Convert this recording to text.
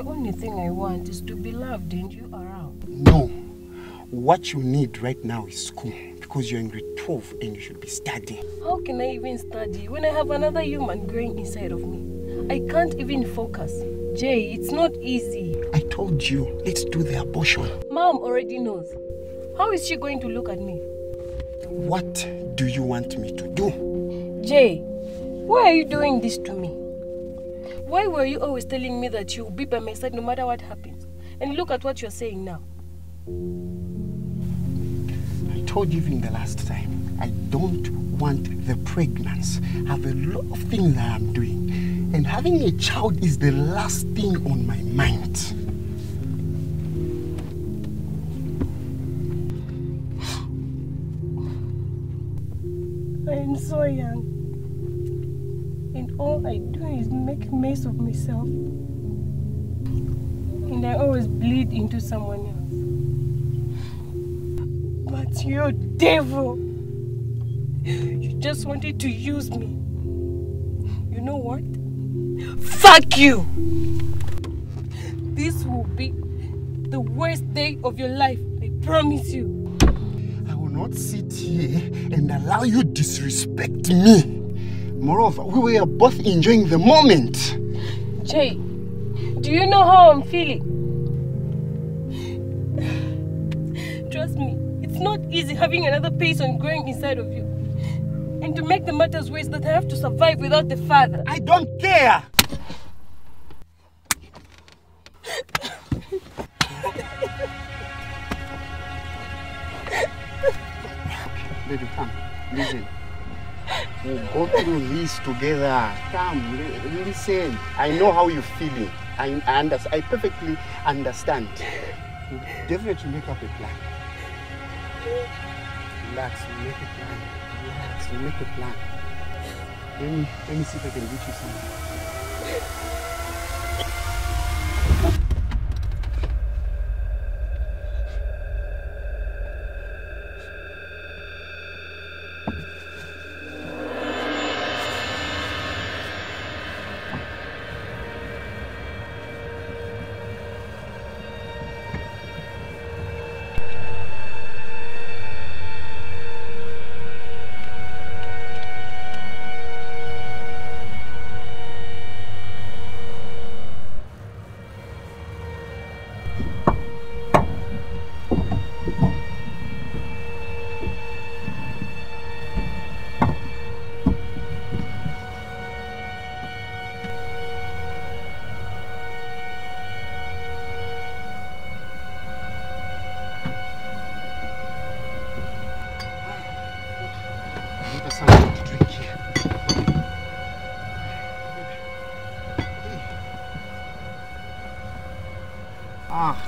only thing I want is to be loved and you around. No. What you need right now is school because you're in grade 12 and you should be studying. How can I even study when I have another human growing inside of me? I can't even focus. Jay, it's not easy. I told you, let's do the abortion. Mom already knows. How is she going to look at me? What do you want me to do? Jay, why are you doing this to me? Why were you always telling me that you'll be by my side no matter what happens? And look at what you're saying now. I told you even the last time, I don't want the pregnancy. I have a lot of things that I'm doing. And having a child is the last thing on my mind. I am so young. And all I do is make a mess of myself. And I always bleed into someone else. But you devil! You just wanted to use me. You know what? Fuck you! This will be the worst day of your life, I promise you. I will not sit here and allow you disrespect me. Moreover, we were both enjoying the moment. Jay, do you know how I'm feeling? Trust me, it's not easy having another person growing inside of you. And to make the matters worse, that I have to survive without the father. I don't care! Baby, come. Listen. We'll go through this together. Come, listen. I know how you're feeling. I, I, under, I perfectly understand. We'll definitely make up a plan. Relax, we'll make a plan. Relax, we'll make a plan. Let me, let me see if I can get you something. Get something to drink here. Ah.